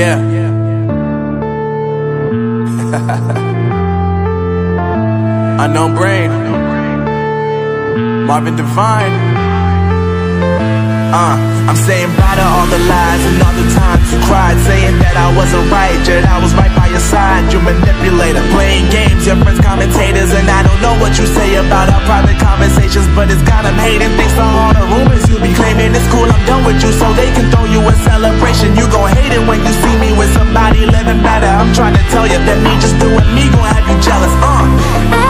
Yeah. Unknown brain. Marvin Divine. Uh, I'm saying bye to all the lies and all the times you cried, saying that I wasn't right, yet I was right by your side. You manipulator, playing games, your friends commentators, what you say about our private conversations, but it's got them hating. Thanks to all the rumors you be claiming. It's cool, I'm done with you, so they can throw you a celebration. You gon' hate it when you see me with somebody living better. I'm trying to tell you that me just doing me gon' have you jealous. Uh.